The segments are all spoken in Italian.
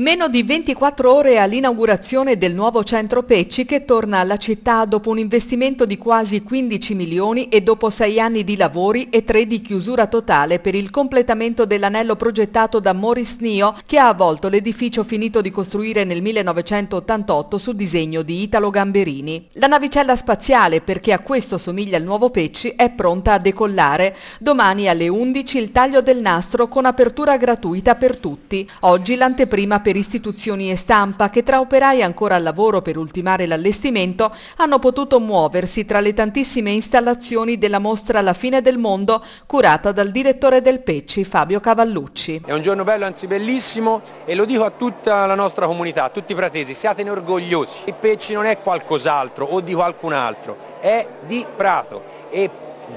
Meno di 24 ore all'inaugurazione del nuovo centro Pecci che torna alla città dopo un investimento di quasi 15 milioni e dopo sei anni di lavori e tre di chiusura totale per il completamento dell'anello progettato da Morris Nio che ha avvolto l'edificio finito di costruire nel 1988 su disegno di Italo Gamberini. La navicella spaziale, perché a questo somiglia il nuovo Pecci, è pronta a decollare. Domani alle 11 il taglio del nastro con apertura gratuita per tutti. Oggi l'anteprima per per istituzioni e stampa che tra operai ancora al lavoro per ultimare l'allestimento hanno potuto muoversi tra le tantissime installazioni della mostra La fine del mondo curata dal direttore del Pecci Fabio Cavallucci. È un giorno bello anzi bellissimo e lo dico a tutta la nostra comunità, a tutti i pratesi, siatene orgogliosi. Il Pecci non è qualcos'altro o di qualcun altro, è di Prato e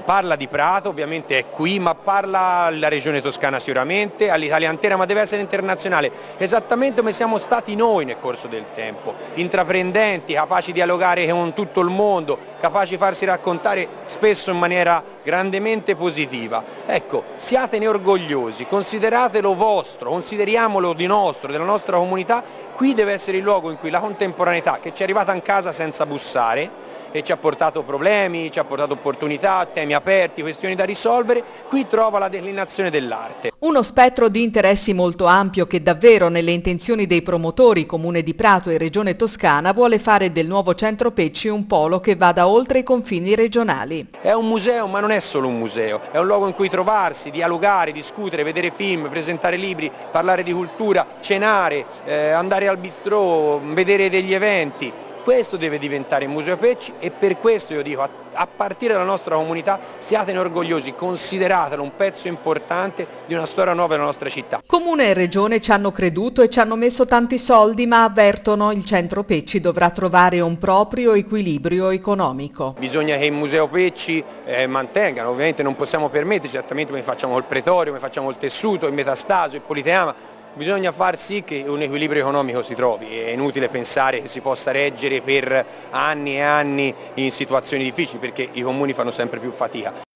parla di Prato, ovviamente è qui, ma parla la regione toscana sicuramente, all'Italia intera, ma deve essere internazionale, esattamente come siamo stati noi nel corso del tempo, intraprendenti, capaci di dialogare con tutto il mondo, capaci di farsi raccontare spesso in maniera grandemente positiva. Ecco, siatene orgogliosi, consideratelo vostro, consideriamolo di nostro, della nostra comunità, qui deve essere il luogo in cui la contemporaneità, che ci è arrivata in casa senza bussare, e ci ha portato problemi, ci ha portato opportunità, temi aperti, questioni da risolvere, qui trova la declinazione dell'arte. Uno spettro di interessi molto ampio che davvero nelle intenzioni dei promotori Comune di Prato e Regione Toscana vuole fare del nuovo centro Pecci un polo che vada oltre i confini regionali. È un museo ma non è solo un museo, è un luogo in cui trovarsi, dialogare, discutere, vedere film, presentare libri, parlare di cultura, cenare, eh, andare al bistrò, vedere degli eventi. Questo deve diventare il Museo Pecci e per questo io dico a partire dalla nostra comunità siatene orgogliosi, consideratelo un pezzo importante di una storia nuova della nostra città. Comune e Regione ci hanno creduto e ci hanno messo tanti soldi ma avvertono il centro Pecci dovrà trovare un proprio equilibrio economico. Bisogna che il Museo Pecci eh, mantengano, ovviamente non possiamo permetterci, esattamente come facciamo col Pretorio, come facciamo il Tessuto, il Metastaso, il Politeama, Bisogna far sì che un equilibrio economico si trovi, è inutile pensare che si possa reggere per anni e anni in situazioni difficili perché i comuni fanno sempre più fatica.